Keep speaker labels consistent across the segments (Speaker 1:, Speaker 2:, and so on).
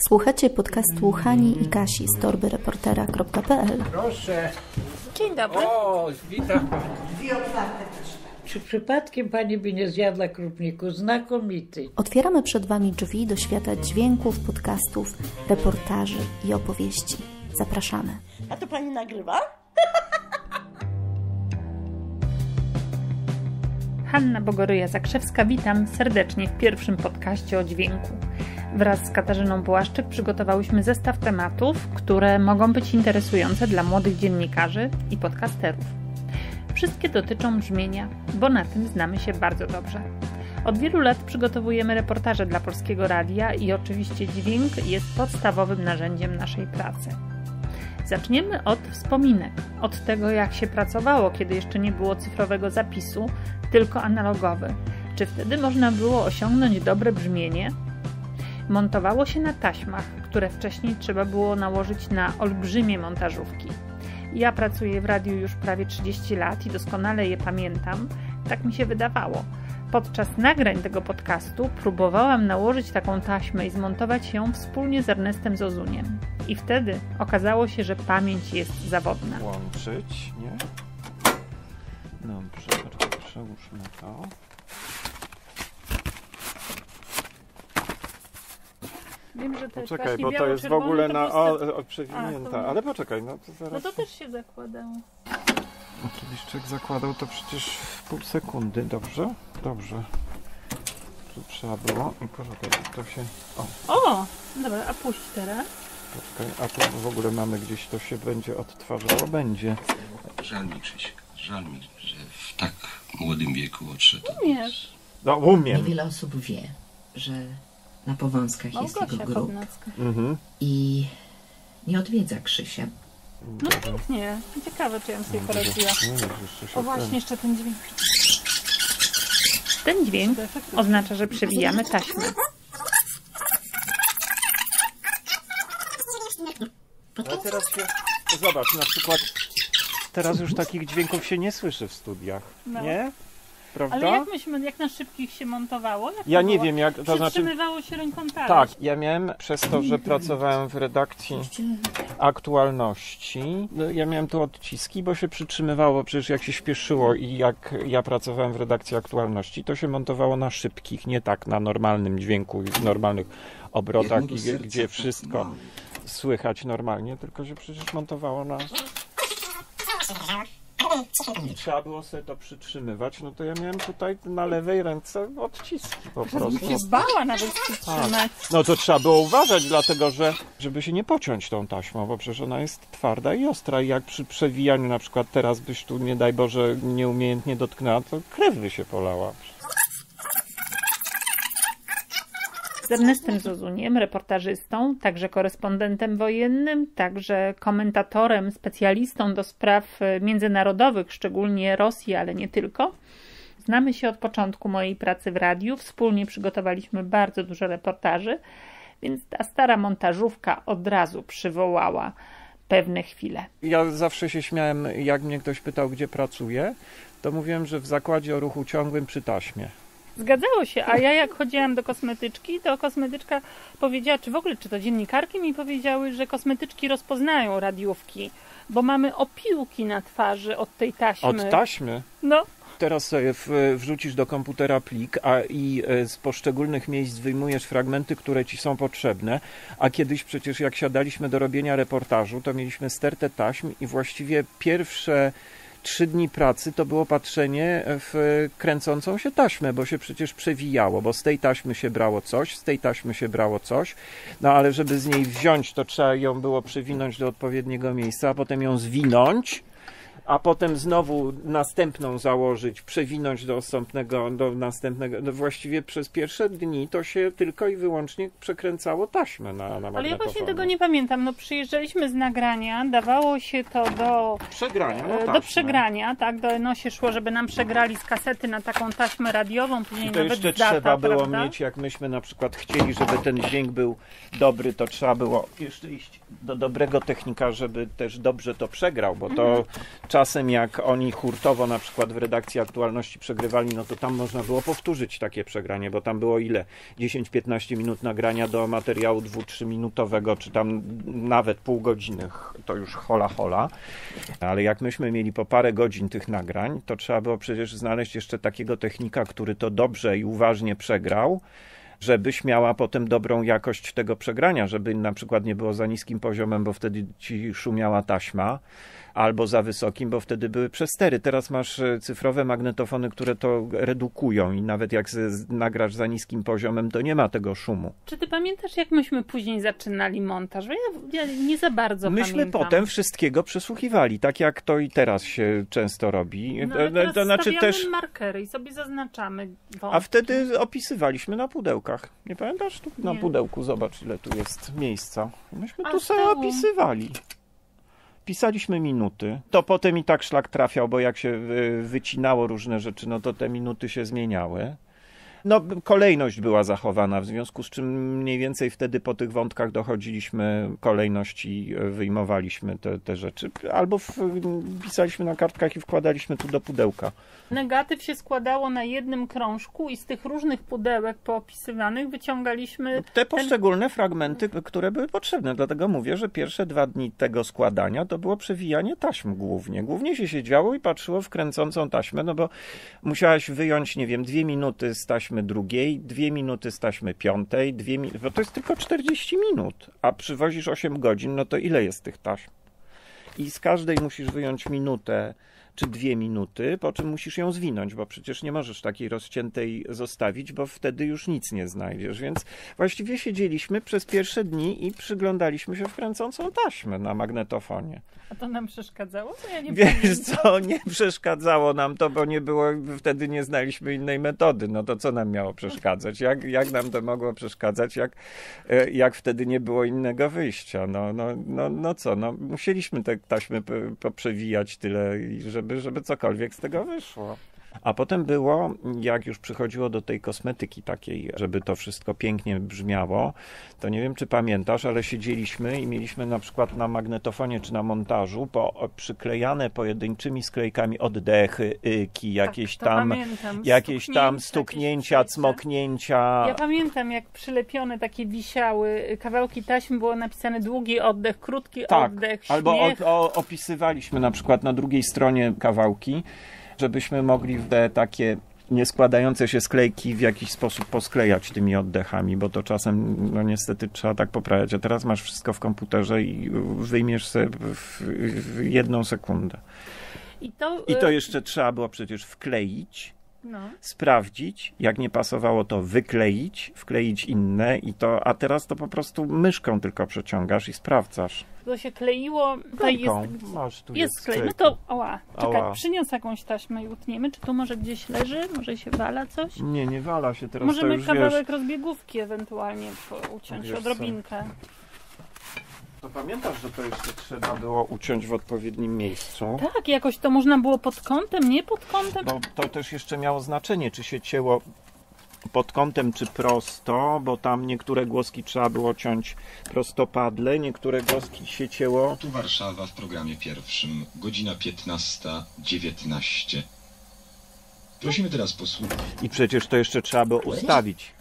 Speaker 1: Słuchacie podcastu Hani i Kasi z torby reportera.pl.
Speaker 2: Proszę.
Speaker 3: Dzień dobry.
Speaker 2: O, witam.
Speaker 4: Czy przypadkiem pani by nie zjadła krupniku? Znakomity.
Speaker 1: Otwieramy przed Wami drzwi do świata dźwięków, podcastów, reportaży i opowieści. Zapraszamy.
Speaker 3: A to pani nagrywa?
Speaker 5: Hanna Bogoryja-Zakrzewska, witam serdecznie w pierwszym podcaście o dźwięku. Wraz z Katarzyną Błaszczyk przygotowałyśmy zestaw tematów, które mogą być interesujące dla młodych dziennikarzy i podcasterów. Wszystkie dotyczą brzmienia, bo na tym znamy się bardzo dobrze. Od wielu lat przygotowujemy reportaże dla Polskiego Radia i oczywiście dźwięk jest podstawowym narzędziem naszej pracy. Zaczniemy od wspominek, od tego jak się pracowało, kiedy jeszcze nie było cyfrowego zapisu, tylko analogowy. Czy wtedy można było osiągnąć dobre brzmienie? Montowało się na taśmach, które wcześniej trzeba było nałożyć na olbrzymie montażówki. Ja pracuję w radiu już prawie 30 lat i doskonale je pamiętam, tak mi się wydawało. Podczas nagrań tego podcastu próbowałam nałożyć taką taśmę i zmontować ją wspólnie z Ernestem Zozuniem. I wtedy okazało się, że pamięć jest zawodna.
Speaker 2: Łączyć, nie? Dobrze, przełóżmy to.
Speaker 5: Wiem, że to
Speaker 2: Poczekaj, bo to jest w ogóle na... O, o, przewinięta.
Speaker 5: A, to-
Speaker 2: Ale poczekaj, no to zaraz...
Speaker 5: No to też się zakładało.
Speaker 2: Kiedyś czek zakładał to przecież w pół sekundy, dobrze? Dobrze. Tu trzeba było i poczekaj, to się... O,
Speaker 5: O! Dobra, a puść teraz.
Speaker 2: poczekaj, a tu w ogóle mamy gdzieś, to się będzie odtwarzało? Będzie.
Speaker 6: Żal mi Krzysiek, żal mi, że w tak młodym wieku odszedł.
Speaker 5: Umiesz.
Speaker 2: No, umiem.
Speaker 7: Niewiele osób wie, że na Powązkach jest
Speaker 5: Małgosia
Speaker 7: jego grup
Speaker 5: Chodnacka.
Speaker 2: Mhm.
Speaker 7: i nie odwiedza Krzysia.
Speaker 5: No pięknie. Ciekawe, czy ja bym sobie poradziła.
Speaker 2: Jeszcze się
Speaker 5: O właśnie, jeszcze ten dźwięk. Ten dźwięk oznacza, że przewijamy taśmę.
Speaker 2: Ale teraz się... Zobacz, na przykład teraz już takich dźwięków się nie słyszy w studiach,
Speaker 5: No.
Speaker 2: nie? Prawda?
Speaker 5: Ale jak myśmy, jak na szybkich się montowało? Jak
Speaker 2: Ja nie
Speaker 5: było?
Speaker 2: wiem, jak to znaczy...
Speaker 5: Przytrzymywało się ręką talerz.
Speaker 2: Tak, ja miałem przez to, że pracowałem w redakcji aktualności. no, Ja miałem tu odciski, bo się przytrzymywało, przecież jak się śpieszyło i jak ja pracowałem w redakcji aktualności, to się montowało na szybkich, nie tak na normalnym dźwięku i w normalnych obrotach, i, gdzie wszystko słychać normalnie, tylko się przecież montowało na. I trzeba było sobie to przytrzymywać, no to ja miałem tutaj na lewej ręce odciski po prostu.
Speaker 5: się bała nawet przytrzymać.
Speaker 2: No to trzeba było uważać, dlatego że, żeby się nie pociąć tą taśmą, bo przecież ona jest twarda i ostra i jak przy przewijaniu na przykład teraz byś tu, nie daj Boże, nieumiejętnie dotknęła, to krew by się polała.
Speaker 5: Z Ernestem Zozuniem, reportażystą, także korespondentem wojennym, także komentatorem, specjalistą do spraw e, międzynarodowych, szczególnie Rosji, ale nie tylko. Znamy się od początku mojej pracy w radiu, wspólnie przygotowaliśmy bardzo dużo reportaży, więc ta stara montażówka od razu przywołała pewne chwile.
Speaker 2: Ja zawsze się śmiałem, jak mnie ktoś pytał, gdzie pracuję, to mówiłem, że w zakładzie o ruchu ciągłym przy taśmie.
Speaker 5: Zgadzało się, a ja jak chodziłam do kosmetyczki, to kosmetyczka powiedziała, czy w ogóle, czy to dziennikarki mi powiedziały, że kosmetyczki rozpoznają radiówki, bo mamy opiłki na twarzy od tej taśmy.
Speaker 2: Od taśmy?
Speaker 5: No,
Speaker 2: Teraz sobie w, wrzucisz do komputera plik a, i e, z poszczególnych miejsc wyjmujesz fragmenty, które ci są potrzebne, a kiedyś przecież jak siadaliśmy do robienia reportażu, to mieliśmy stertę taśm i właściwie pierwsze trzy dni pracy to było patrzenie w kręcącą się taśmę, bo się przecież przewijało, bo z tej taśmy się brało coś, z tej taśmy się brało coś, no ale żeby z niej wziąć, to trzeba ją było przewinąć do odpowiedniego miejsca, a potem ją zwinąć, a potem znowu następną założyć, przewinąć do następnego, do następnego. No właściwie przez pierwsze dni to się tylko i wyłącznie przekręcało taśmę na, na
Speaker 5: ale ja właśnie tego nie pamiętam. No przyjeżdżaliśmy z nagrania, dawało się to do,
Speaker 2: Przegrania, no
Speaker 5: e, do przegrania, tak, do no się szło, żeby nam przegrali z kasety na taką taśmę radiową, później
Speaker 2: I to
Speaker 5: nawet
Speaker 2: jeszcze
Speaker 5: data,
Speaker 2: trzeba było
Speaker 5: prawda?
Speaker 2: mieć, jak myśmy na przykład chcieli, żeby ten dźwięk był dobry, to trzeba było jeszcze iść do dobrego technika, żeby też dobrze to przegrał, bo to
Speaker 5: Mhm.
Speaker 2: Czasem jak oni hurtowo na przykład w redakcji aktualności przegrywali, no to tam można było powtórzyć takie przegranie, bo tam było ile? 10-15 minut nagrania do materiału 2-3 minutowego, czy tam nawet pół godziny, to już hola hola. Ale jak myśmy mieli po parę godzin tych nagrań, to trzeba było przecież znaleźć jeszcze takiego technika, który to dobrze i uważnie przegrał, żebyś miała potem dobrą jakość tego przegrania, żeby na przykład nie było za niskim poziomem, bo wtedy ci szumiała taśma, albo za wysokim, bo wtedy były przestery. Teraz masz e, cyfrowe magnetofony, które to redukują i nawet jak nagrasz za niskim poziomem, to nie ma tego szumu.
Speaker 3: Czy ty pamiętasz, jak myśmy później zaczynali montaż? Bo Ja, ja nie za bardzo
Speaker 2: Myśmy
Speaker 3: pamiętam.
Speaker 2: potem wszystkiego przesłuchiwali, tak jak to i teraz się często robi.
Speaker 3: No, ale
Speaker 2: To-
Speaker 3: teraz
Speaker 2: to znaczy też.
Speaker 3: markery i sobie zaznaczamy wątki.
Speaker 2: A wtedy opisywaliśmy na pudełkach. Nie pamiętasz? Tu na
Speaker 3: Nie.
Speaker 2: pudełku zobacz, ile tu jest miejsca. Myśmy
Speaker 3: A
Speaker 2: tu sobie opisywali. Pisaliśmy minuty. To potem i tak szlak trafiał, bo jak się y, wycinało różne rzeczy, no to te minuty się zmieniały. No, kolejność była zachowana, w związku z czym mniej więcej wtedy po tych wątkach dochodziliśmy kolejność i y, wyjmowaliśmy te, te rzeczy. Albo w, pisaliśmy na kartkach i wkładaliśmy tu do pudełka.
Speaker 3: Negatyw się składało na jednym krążku i z tych różnych pudełek poopisywanych wyciągaliśmy
Speaker 2: Te poszczególne fragmenty, które były potrzebne. Dlatego mówię, że pierwsze dwa dni tego składania to było przewijanie taśm głównie. Głównie się siedziało i patrzyło w kręcącą taśmę, no bo musiałaś wyjąć, nie wiem, dwie minuty z taśmy drugiej, dwie minuty z taśmy piątej, dwie mi- bo to jest tylko 40 minut, a przywozisz 8 godzin, no to ile jest tych taśm? I z każdej musisz wyjąć minutę czy dwie minuty, po czym musisz ją zwinąć, bo przecież nie możesz takiej rozciętej zostawić, bo wtedy już nic nie znajdziesz. Więc właściwie siedzieliśmy przez pierwsze dni i przyglądaliśmy się w kręcącą taśmę na magnetofonie.
Speaker 3: A to nam przeszkadzało? To ja nie
Speaker 2: Wiesz
Speaker 3: pamiętam.
Speaker 2: co, nie przeszkadzało nam to, bo nie było, wtedy nie znaliśmy innej metody. No to co nam miało przeszkadzać? Jak, jak nam to mogło przeszkadzać, jak, e, jak wtedy nie było innego wyjścia? No, no, no, no co, no musieliśmy te taśmy poprzewijać tyle, żeby, żeby cokolwiek z tego wyszło. A potem było, jak już przychodziło do tej kosmetyki takiej, żeby to wszystko pięknie brzmiało, to nie wiem, czy pamiętasz, ale siedzieliśmy i mieliśmy na przykład na magnetofonie czy na montażu po, przyklejane pojedynczymi sklejkami oddechy, yki, jakieś
Speaker 3: to
Speaker 2: tam,
Speaker 3: pamiętam.
Speaker 2: jakieś tam
Speaker 3: Stuknięcia, jakieś
Speaker 2: cmoknięcia.
Speaker 3: Ja pamiętam, jak przylepione takie wisiały kawałki taśmy, było napisane długi oddech, krótki
Speaker 2: Tak,
Speaker 3: oddech,
Speaker 2: albo
Speaker 3: śmiech.
Speaker 2: o, o, opisywaliśmy na przykład na drugiej stronie kawałki, żebyśmy mogli w te takie nieskładające się sklejki w jakiś sposób posklejać tymi oddechami, bo to czasem no niestety trzeba tak poprawiać, a teraz masz wszystko w komputerze i wyjmiesz sobie w, w jedną sekundę.
Speaker 3: I to,
Speaker 2: I to
Speaker 3: y,
Speaker 2: jeszcze trzeba było przecież wkleić,
Speaker 3: No.
Speaker 2: sprawdzić, jak nie pasowało to wykleić, wkleić inne i to, a teraz to po prostu myszką tylko przeciągasz i sprawdzasz.
Speaker 3: To się kleiło. Tutaj jest.
Speaker 2: Masz, tu
Speaker 3: jest sklej. No
Speaker 2: sklejka.
Speaker 3: to, oła, czekaj,
Speaker 2: Ała.
Speaker 3: przyniosę jakąś taśmę i utniemy. Czy tu może gdzieś leży? Może się wala coś?
Speaker 2: Nie, nie wala się teraz, to
Speaker 3: Możemy
Speaker 2: już
Speaker 3: kawałek
Speaker 2: wiesz.
Speaker 3: rozbiegówki ewentualnie uciąć,
Speaker 2: Wiesz co? To pamiętasz, że to jeszcze trzeba było uciąć w odpowiednim miejscu?
Speaker 3: Tak, jakoś to można było pod kątem, nie pod kątem.
Speaker 2: Bo to też jeszcze miało znaczenie, czy się cięło pod kątem, czy prosto, bo tam niektóre głoski trzeba było ciąć prostopadle, niektóre głoski się cięło.
Speaker 6: Tu Warszawa w programie pierwszym, godzina 15.19. Prosimy teraz posłuchać.
Speaker 2: I przecież to jeszcze trzeba było ustawić.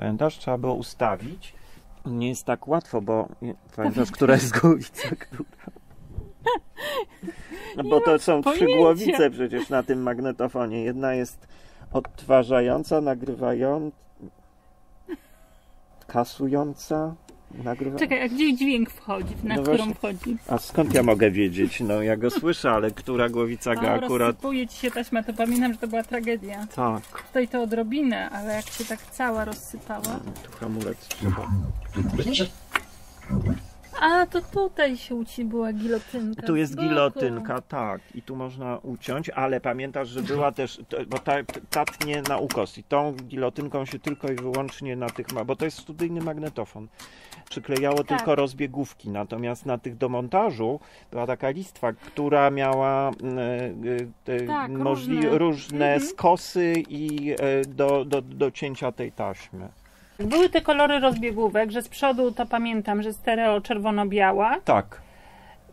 Speaker 2: Pamiętasz, trzeba było ustawić. Nie jest tak łatwo, bo pamiętasz, która jest głowica, która. No bo to są trzy
Speaker 3: pojęcia.
Speaker 2: głowice przecież na tym magnetofonie. Jedna jest odtwarzająca, nagrywająca, kasująca, nagrywa...
Speaker 3: Czekaj, a gdzie dźwięk wchodzi? Na
Speaker 2: No
Speaker 3: którą
Speaker 2: właśnie.
Speaker 3: wchodzi?
Speaker 2: A skąd ja mogę wiedzieć? No ja go słyszę, ale która głowica go akurat...
Speaker 3: rozsypuje ci się taśma, to pamiętam, że to była tragedia.
Speaker 2: Tak,
Speaker 3: Tutaj to odrobinę, ale jak się tak cała rozsypała.
Speaker 2: tu hamulec trzeba.
Speaker 3: A, to tutaj się uci była gilotynka.
Speaker 2: Tu jest gilotynka, tak, i tu można uciąć, ale pamiętasz, że była też, bo ta, ta tnie na ukos i tą gilotynką się tylko i wyłącznie na tych, bo to jest studyjny magnetofon, przyklejało
Speaker 3: Tak.
Speaker 2: tylko rozbiegówki, natomiast na tych do montażu była taka listwa, która miała mm, te
Speaker 3: Tak,
Speaker 2: możli-
Speaker 3: różne.
Speaker 2: różne
Speaker 3: Mhm.
Speaker 2: skosy i e, do, do, do cięcia tej taśmy.
Speaker 3: Były te kolory rozbiegówek, że z przodu to pamiętam, że stereo czerwono-biała.
Speaker 2: Tak,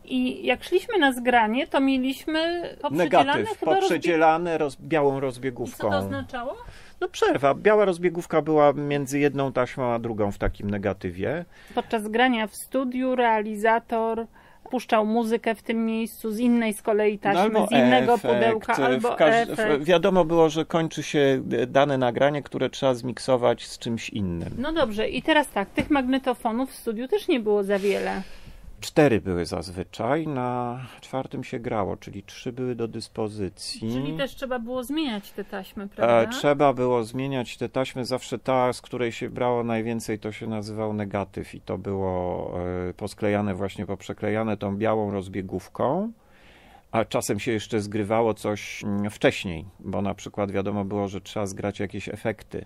Speaker 3: I jak szliśmy na zgranie, to mieliśmy poprzedzielane
Speaker 2: negatyw,
Speaker 3: chyba rozbieg-
Speaker 2: poprzedzielane roz, białą
Speaker 3: I co
Speaker 2: rozbiegówką.
Speaker 3: to oznaczało?
Speaker 2: No przerwa. Biała rozbiegówka była między jedną taśmą a drugą w takim negatywie.
Speaker 3: Podczas grania w studiu realizator puszczał muzykę w tym miejscu z innej z kolei taśmy,
Speaker 2: No
Speaker 3: z innego
Speaker 2: efekt,
Speaker 3: pudełka, albo efekt.
Speaker 2: Wiadomo było, że kończy się dane nagranie, które trzeba zmiksować z czymś innym.
Speaker 3: No dobrze, i teraz tak, tych magnetofonów w studiu też nie było za wiele.
Speaker 2: Cztery były zazwyczaj, na czwartym się grało, czyli trzy były do dyspozycji.
Speaker 3: Czyli też trzeba było zmieniać te taśmy,
Speaker 2: E,
Speaker 3: prawda?
Speaker 2: trzeba było zmieniać te taśmy. Zawsze ta, z której się brało najwięcej, to się nazywał negatyw i to było e, posklejane, właśnie poprzeklejane tą białą rozbiegówką. A czasem się jeszcze zgrywało coś mm, wcześniej, bo na przykład wiadomo było, że trzeba zgrać jakieś efekty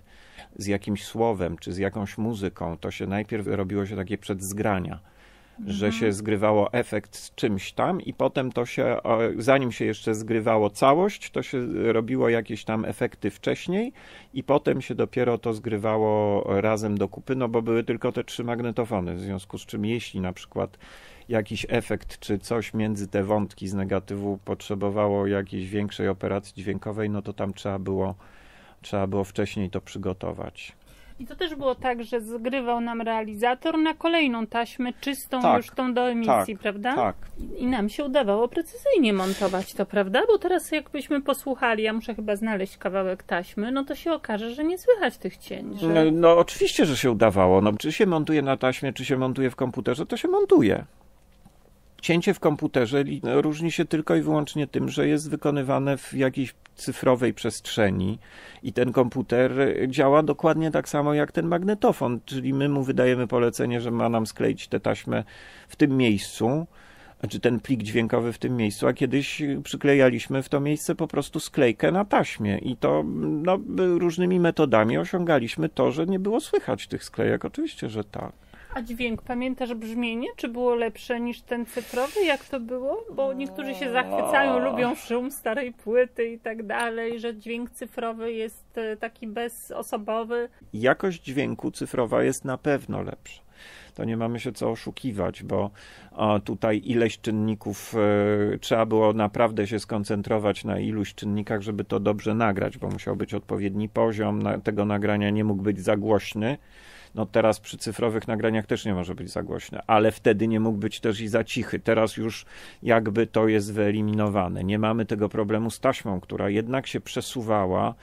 Speaker 2: z jakimś słowem czy z jakąś muzyką. To się najpierw robiło się takie przedzgrania że się zgrywało efekt z czymś tam i potem to się, zanim się jeszcze zgrywało całość, to się robiło jakieś tam efekty wcześniej i potem się dopiero to zgrywało razem do kupy, no bo były tylko te trzy magnetofony, w związku z czym jeśli na przykład jakiś efekt czy coś między te wątki z negatywu potrzebowało jakiejś większej operacji dźwiękowej, no to tam trzeba było, trzeba było wcześniej to przygotować.
Speaker 3: I to też było tak, że zgrywał nam realizator na kolejną taśmę, czystą
Speaker 2: Tak,
Speaker 3: już tą do emisji,
Speaker 2: tak,
Speaker 3: prawda?
Speaker 2: Tak.
Speaker 3: I nam się udawało precyzyjnie montować to, prawda? Bo teraz jakbyśmy posłuchali, ja muszę chyba znaleźć kawałek taśmy, no to się okaże, że nie słychać tych cień. Że...
Speaker 2: No, no oczywiście, że się udawało. No, czy się montuje na taśmie, czy się montuje w komputerze, to się montuje. Cięcie w komputerze li- różni się tylko i wyłącznie tym, że jest wykonywane w jakiejś cyfrowej przestrzeni i ten komputer działa dokładnie tak samo jak ten magnetofon, czyli my mu wydajemy polecenie, że ma nam skleić tę taśmę w tym miejscu, czy ten plik dźwiękowy w tym miejscu, a kiedyś przyklejaliśmy w to miejsce po prostu sklejkę na taśmie i to no, różnymi metodami osiągaliśmy to, że nie było słychać tych sklejek. Oczywiście, że tak.
Speaker 3: A dźwięk, pamiętasz brzmienie? Czy było lepsze niż ten cyfrowy? Jak to było? Bo niektórzy się zachwycają, lubią szum starej płyty i tak dalej, że dźwięk cyfrowy jest e, taki bezosobowy.
Speaker 2: Jakość dźwięku cyfrowa jest na pewno lepsza. To nie mamy się co oszukiwać, bo tutaj ileś czynników e, trzeba było naprawdę się skoncentrować na iluś czynnikach, żeby to dobrze nagrać, bo musiał być odpowiedni poziom tego nagrania, nie mógł być za głośny. No teraz przy cyfrowych nagraniach też nie może być za głośne, ale wtedy nie mógł być też i za cichy. Teraz już jakby to jest wyeliminowane. Nie mamy tego problemu z taśmą, która jednak się przesuwała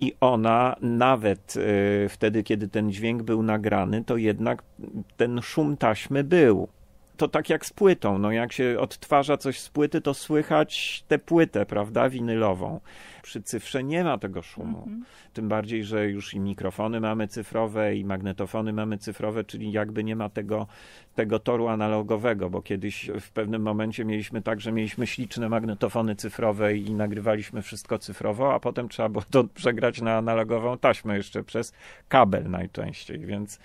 Speaker 2: i ona nawet e, wtedy, kiedy ten dźwięk był nagrany, to jednak ten szum taśmy był. To tak jak z płytą, no jak się odtwarza coś z płyty, to słychać tę płytę, prawda, winylową. Przy cyfrze nie ma tego szumu. Tym bardziej, że już i mikrofony mamy cyfrowe, i magnetofony mamy cyfrowe, czyli jakby nie ma tego, tego toru analogowego, bo kiedyś w pewnym momencie mieliśmy tak, że mieliśmy śliczne magnetofony cyfrowe i nagrywaliśmy wszystko cyfrowo, a potem trzeba było to przegrać na analogową taśmę jeszcze przez kabel najczęściej, więc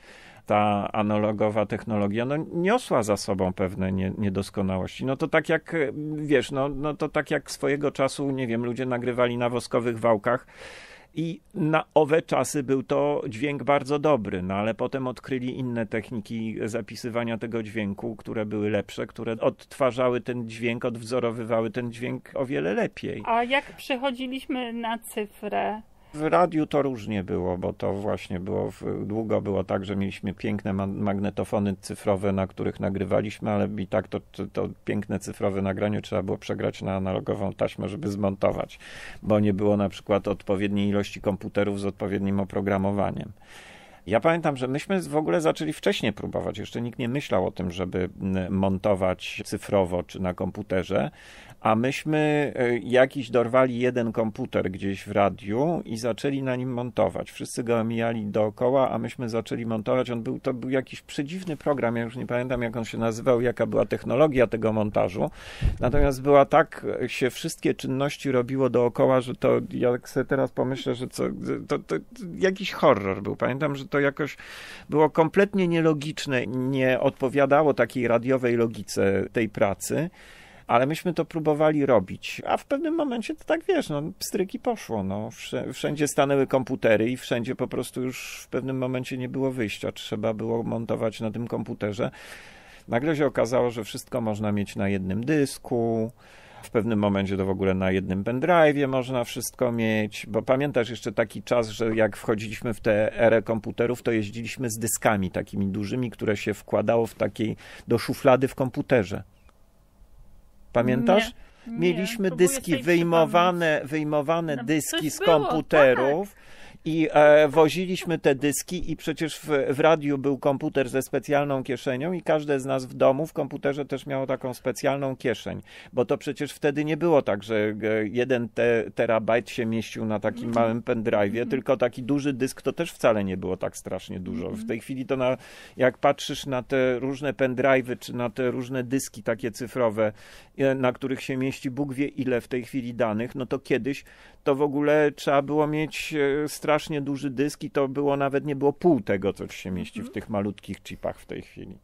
Speaker 2: ta analogowa technologia no, niosła za sobą pewne nie, niedoskonałości. No to tak jak, e, wiesz, no, no to tak jak swojego czasu, nie wiem, ludzie nagrywali na woskowych wałkach i na owe czasy był to dźwięk bardzo dobry, no ale potem odkryli inne techniki zapisywania tego dźwięku, które były lepsze, które odtwarzały ten dźwięk, odwzorowywały ten dźwięk o wiele lepiej.
Speaker 3: A jak przechodziliśmy na cyfrę?
Speaker 2: W radiu to różnie było, bo to właśnie było, w- długo było tak, że mieliśmy piękne ma- magnetofony cyfrowe, na których nagrywaliśmy, ale i tak to, to, to piękne cyfrowe nagranie trzeba było przegrać na analogową taśmę, żeby zmontować, bo nie było na przykład odpowiedniej ilości komputerów z odpowiednim oprogramowaniem. Ja pamiętam, że myśmy w ogóle zaczęli wcześniej próbować. Jeszcze nikt nie myślał o tym, żeby montować cyfrowo czy na komputerze, a myśmy e, jakiś dorwali jeden komputer gdzieś w radiu i zaczęli na nim montować. Wszyscy go omijali dookoła, a myśmy zaczęli montować. On był, to był jakiś przedziwny program, ja już nie pamiętam jak on się nazywał, jaka była technologia tego montażu. Natomiast była tak, e, się wszystkie czynności robiło dookoła, że to jak sobie teraz pomyślę, że co, to, to jakiś horror był. Pamiętam, że to jakoś było kompletnie nielogiczne, nie odpowiadało takiej radiowej logice tej pracy. Ale myśmy to próbowali robić, a w pewnym momencie to tak wiesz, no pstryki poszło, no. Wszędzie stanęły komputery i wszędzie po prostu już w pewnym momencie nie było wyjścia, trzeba było montować na tym komputerze. Nagle się okazało, że wszystko można mieć na jednym dysku, w pewnym momencie to w ogóle na jednym pendrive'ie można wszystko mieć, bo pamiętasz jeszcze taki czas, że jak wchodziliśmy w tę erę komputerów, to jeździliśmy z dyskami takimi dużymi, które się wkładało w takiej, do szuflady w komputerze. Pamiętasz?
Speaker 3: Nie,
Speaker 2: Mieliśmy
Speaker 3: próbuję
Speaker 2: dyski wyjmowane, wyjmowane
Speaker 3: No,
Speaker 2: dyski z
Speaker 3: było,
Speaker 2: komputerów. I e, woziliśmy te dyski i przecież w, w radiu był komputer ze specjalną kieszenią i każde z nas w domu w komputerze też miało taką specjalną kieszeń, bo to przecież wtedy nie było tak, że e, jeden te, terabajt się mieścił na takim
Speaker 3: Mhm.
Speaker 2: małym pendrive'ie, tylko taki duży dysk to też wcale nie było tak strasznie dużo.
Speaker 3: Mhm.
Speaker 2: W tej chwili to na, jak patrzysz na te różne pendrive'y czy na te różne dyski takie cyfrowe, e, na których się mieści Bóg wie ile w tej chwili danych, no to kiedyś to w ogóle trzeba było mieć e, strasznie duży dysk i to było nawet nie było pół tego, co się mieści w tych malutkich chipach w tej chwili.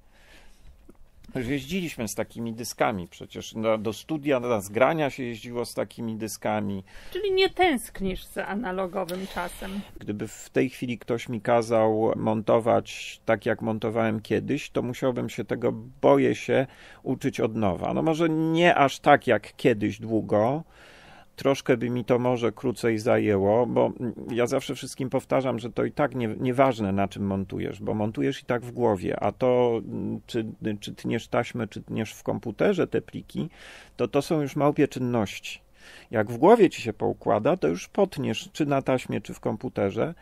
Speaker 2: Jeździliśmy z takimi dyskami przecież. Do studia, na zgrania się jeździło z takimi dyskami.
Speaker 3: Czyli nie tęsknisz za analogowym czasem.
Speaker 2: Gdyby w tej chwili ktoś mi kazał montować tak, jak montowałem kiedyś, to musiałbym się tego, boję się, uczyć od nowa. No może nie aż tak jak kiedyś długo, troszkę by mi to może krócej zajęło, bo ja zawsze wszystkim powtarzam, że to i tak nie, nieważne na czym montujesz, bo montujesz i tak w głowie, a to czy, czy tniesz taśmę, czy tniesz w komputerze te pliki, to to są już małpie czynności. Jak w głowie ci się poukłada, to już potniesz, czy na taśmie, czy w komputerze.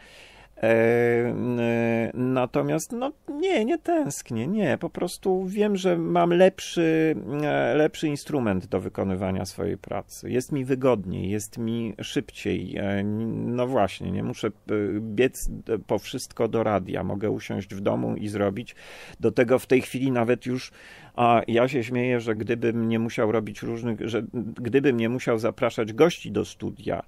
Speaker 2: E, e, natomiast no nie, nie tęsknię, nie, po prostu wiem, że mam lepszy, e, lepszy instrument do wykonywania swojej pracy. Jest mi wygodniej, jest mi szybciej. No właśnie, nie muszę biec po wszystko do radia, mogę usiąść w domu i zrobić. Do tego w tej chwili nawet już a ja się śmieję, że gdybym nie musiał robić różnych, że gdybym nie musiał zapraszać gości do studia,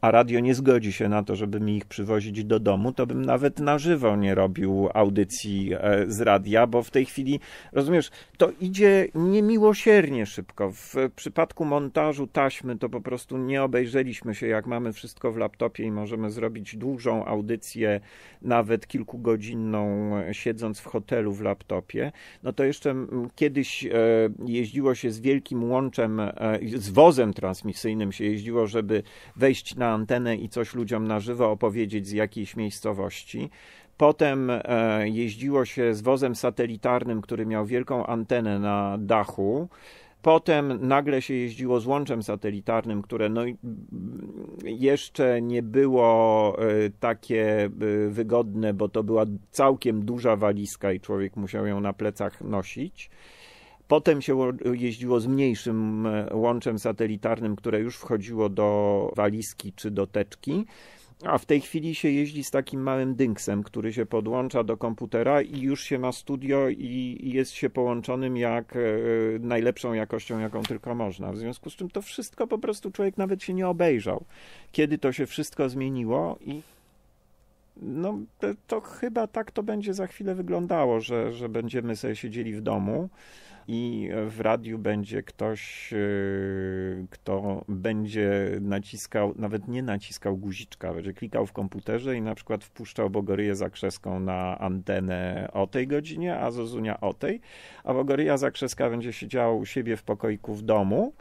Speaker 2: a radio nie zgodzi się na to, żeby mi ich przywozić do domu, to bym nawet na żywo nie robił audycji e, z radia, bo w tej chwili, rozumiesz, to idzie niemiłosiernie szybko. W przypadku montażu taśmy to po prostu nie obejrzeliśmy się, jak mamy wszystko w laptopie i możemy zrobić dużą audycję, nawet kilkugodzinną, siedząc w hotelu w laptopie. No to jeszcze mm, kiedyś e, jeździło się z wielkim łączem, e, z wozem transmisyjnym się jeździło, żeby wejść na antenę i coś ludziom na żywo opowiedzieć z jakiejś miejscowości. Potem e, jeździło się z wozem satelitarnym, który miał wielką antenę na dachu. Potem nagle się jeździło z łączem satelitarnym, które no, jeszcze nie było e, takie e, wygodne, bo to była całkiem duża walizka i człowiek musiał ją na plecach nosić. Potem się ło- jeździło z mniejszym e, łączem satelitarnym, które już wchodziło do walizki czy do teczki. A w tej chwili się jeździ z takim małym dynksem, który się podłącza do komputera i już się ma studio i i jest się połączonym jak e, najlepszą jakością, jaką tylko można. W związku z czym to wszystko po prostu człowiek nawet się nie obejrzał. Kiedy to się wszystko zmieniło i no to, chyba tak to będzie za chwilę wyglądało, że, że będziemy sobie siedzieli w domu i w radiu będzie ktoś, yy, kto będzie naciskał, nawet nie naciskał guziczka, będzie klikał w komputerze i na przykład wpuszczał Bogoryję Zakrzeską na antenę o tej godzinie, a Zozunia o tej, a Bogoryja Zakrzeska będzie siedziała u siebie w pokoiku w domu,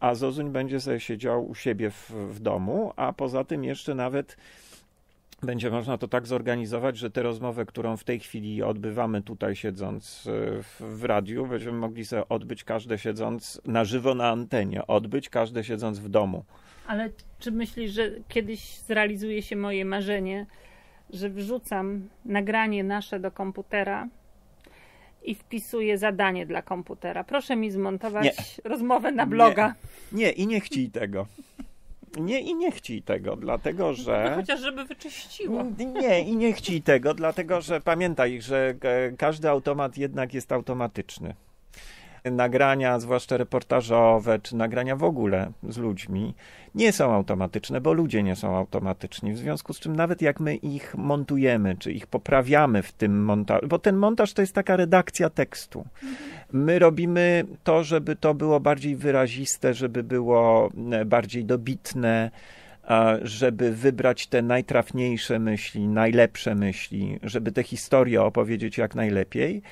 Speaker 2: a Zozuń będzie sobie siedział u siebie w, w domu, a poza tym jeszcze nawet będzie można to tak zorganizować, że tę rozmowę, którą w tej chwili odbywamy tutaj siedząc e, w, w radiu, będziemy mogli sobie odbyć każde siedząc na żywo na antenie, odbyć każde siedząc w domu.
Speaker 3: Ale czy myślisz, że kiedyś zrealizuje się moje marzenie, że wrzucam nagranie nasze do komputera i wpisuję zadanie dla komputera? Proszę mi zmontować rozmowę na bloga.
Speaker 2: Nie, i nie chciej tego. Nie, i nie chciej tego, dlatego że...
Speaker 3: chociaż żeby wyczyściło.
Speaker 2: Nie, i nie chciej tego, dlatego że pamiętaj, że e, każdy automat jednak jest automatyczny. Nagrania, zwłaszcza reportażowe, czy nagrania w ogóle z ludźmi, nie są automatyczne, bo ludzie nie są automatyczni. W związku z czym nawet jak my ich montujemy, czy ich poprawiamy w tym montażu, bo ten montaż to jest taka redakcja tekstu. My robimy to, żeby to było bardziej wyraziste, żeby było e, bardziej dobitne, żeby wybrać te najtrafniejsze myśli, najlepsze myśli, żeby te historie opowiedzieć jak najlepiej.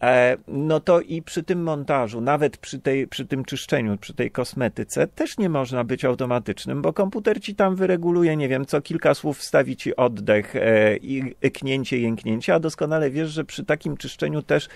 Speaker 2: E, no to i przy tym montażu, nawet przy, tej, przy tym czyszczeniu, przy tej kosmetyce, też nie można być automatycznym, bo komputer ci tam wyreguluje, nie wiem, co kilka słów wstawi ci oddech e, i knięcie, jęknięcie, a doskonale wiesz, że przy takim czyszczeniu też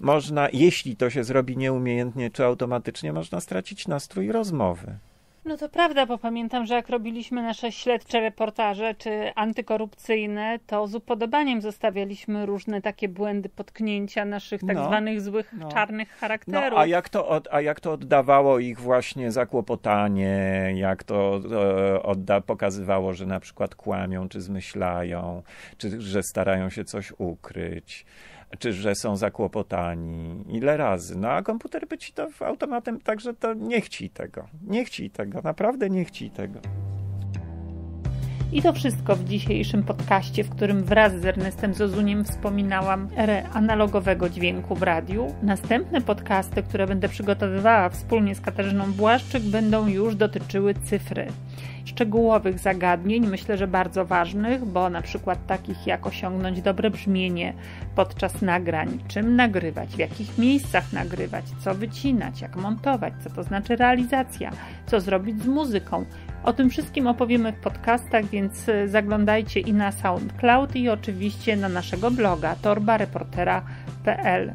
Speaker 2: można, jeśli to się zrobi nieumiejętnie czy automatycznie, można stracić nastrój rozmowy.
Speaker 5: No to prawda, bo pamiętam, że jak robiliśmy nasze śledcze reportaże czy antykorupcyjne, to z upodobaniem zostawialiśmy różne takie błędy potknięcia naszych tak
Speaker 2: No,
Speaker 5: zwanych złych,
Speaker 2: no.
Speaker 5: czarnych
Speaker 2: No,
Speaker 5: charakterów.
Speaker 2: a jak, to od, a jak to oddawało ich właśnie zakłopotanie, jak to e, odda, pokazywało, że na przykład kłamią, czy zmyślają, czy że starają się coś ukryć, czy że są zakłopotani. Ile razy? No a komputer by ci to automatem, także to nie chciej tego. Nie chciej tego, naprawdę nie chciej tego.
Speaker 5: I to wszystko w dzisiejszym podcaście, w którym wraz z Ernestem Zozuniem wspominałam erę analogowego dźwięku w radiu. Następne podcasty, które będę przygotowywała wspólnie z Katarzyną Błaszczyk, będą już dotyczyły cyfry. Szczegółowych zagadnień, myślę, że bardzo ważnych, bo na przykład takich jak osiągnąć dobre brzmienie podczas nagrań, czym nagrywać, w jakich miejscach nagrywać, co wycinać, jak montować, co to znaczy realizacja, co zrobić z muzyką. O tym wszystkim opowiemy w podcastach, więc y, zaglądajcie i na SoundCloud i oczywiście na naszego bloga torbareportera.pl.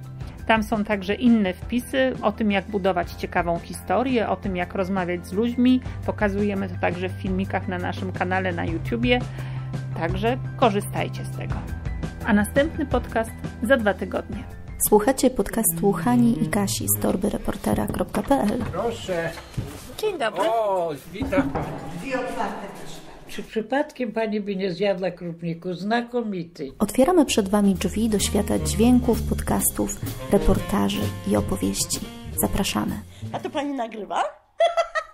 Speaker 5: Tam są także inne wpisy o tym, jak budować ciekawą historię, o tym, jak rozmawiać z ludźmi. Pokazujemy to także w filmikach na naszym kanale na YouTubie. Także korzystajcie z tego. A następny podcast za dwa tygodnie.
Speaker 1: Słuchacie podcastu Hani i Kasi z torbyreportera.pl
Speaker 8: Proszę.
Speaker 7: Dzień dobry.
Speaker 8: O, witam.
Speaker 4: Czy przypadkiem pani by nie zjadła krupniku? Znakomity.
Speaker 1: Otwieramy przed Wami drzwi do świata dźwięków, podcastów, reportaży i opowieści. Zapraszamy.
Speaker 7: A to pani nagrywa?